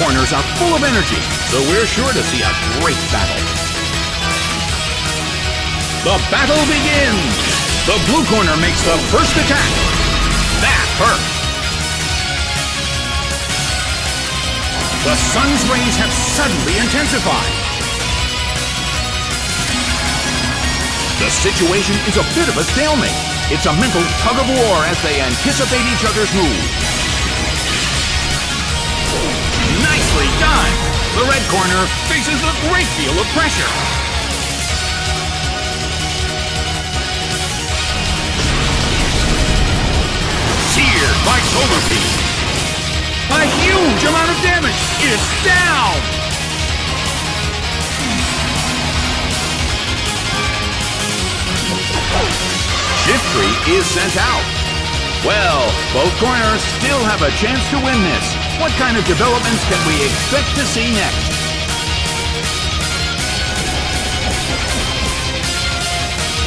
corners are full of energy, so we're sure to see a great battle. The battle begins! The blue corner makes the first attack. That hurt. The sun's rays have suddenly intensified. The situation is a bit of a stalemate. It's a mental tug of war as they anticipate each other's moves. The red corner faces a great deal of pressure. Seared by Solar Beam. A huge amount of damage! It's down! Shiftry is sent out. Well, both corners still have a chance to win this. What kind of developments can we expect to see next?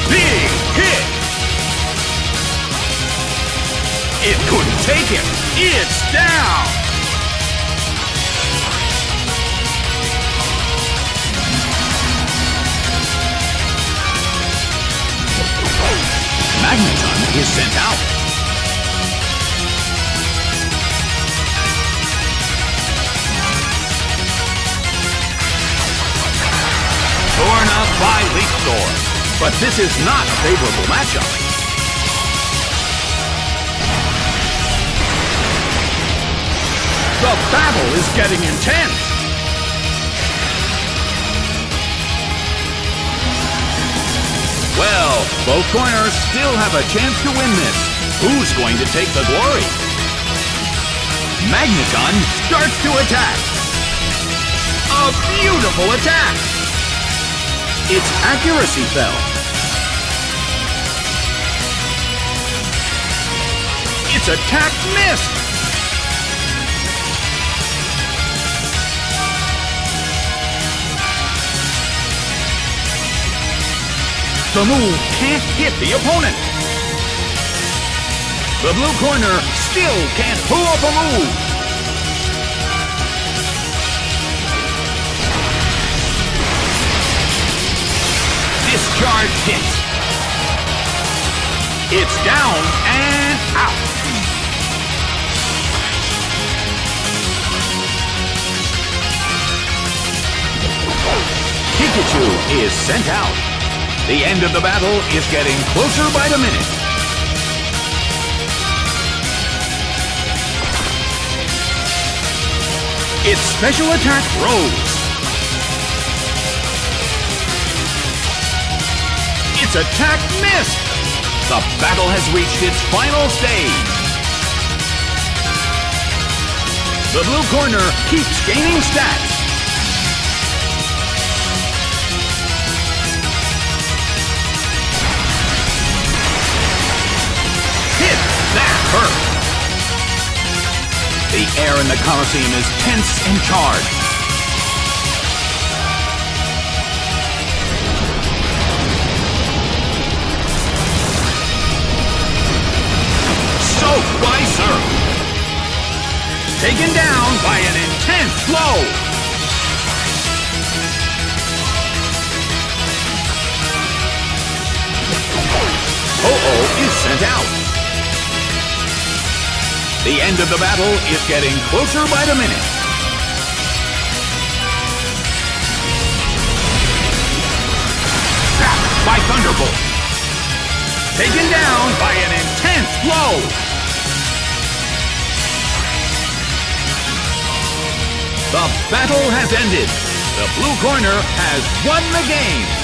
Big hit! It couldn't take it. It's down! Magneton is sent out. But this is not a favorable matchup. The battle is getting intense. Well, both corners still have a chance to win this. Who's going to take the glory? Magneton starts to attack. A beautiful attack. Its accuracy fell. Its attack missed. The move can't hit the opponent. The blue corner still can't pull off a move. Discharge hits. It's down and out. Pikachu is sent out. The end of the battle is getting closer by the minute. Its special attack rose. Attack missed. The battle has reached its final stage. The blue corner keeps gaining stats. Hit! That hurt! The air in the Colosseum is tense and charged. Soaked by surf. Taken down by an intense blow. Ho-Oh is sent out. The end of the battle is getting closer by the minute. Zapped by Thunderbolt. Taken down by an intense blow. The battle has ended. The blue corner has won the game.